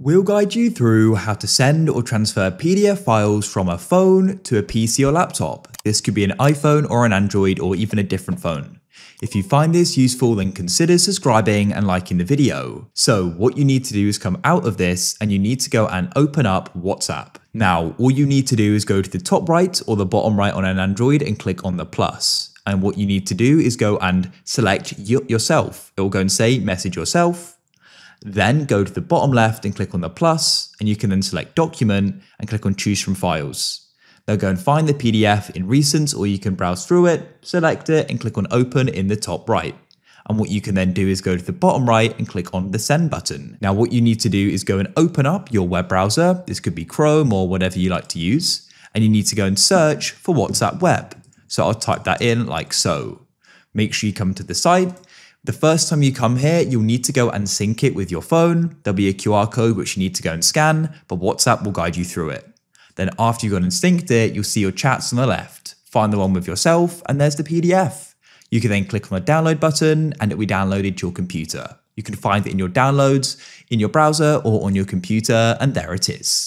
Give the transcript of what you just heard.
We'll guide you through how to send or transfer PDF files from a phone to a PC or laptop. This could be an iPhone or an Android or even a different phone. If you find this useful, then consider subscribing and liking the video. So what you need to do is come out of this and you need to go and open up WhatsApp. Now, all you need to do is go to the top right or the bottom right on an Android and click on the plus. And what you need to do is go and select yourself. It will go and say message yourself then go to the bottom left and click on the plus, and you can then select document and click on choose from files. Now go and find the PDF in recent or you can browse through it, select it and click on open in the top right. And what you can then do is go to the bottom right and click on the send button. Now what you need to do is go and open up your web browser. This could be Chrome or whatever you like to use. And you need to go and search for WhatsApp web. So I'll type that in like so. Make sure you come to the site the first time you come here, you'll need to go and sync it with your phone. There'll be a QR code which you need to go and scan, but WhatsApp will guide you through it. Then after you've gone and synced it, you'll see your chats on the left. Find the one with yourself, and there's the PDF. You can then click on the download button and it'll be downloaded to your computer. You can find it in your downloads, in your browser, or on your computer, and there it is.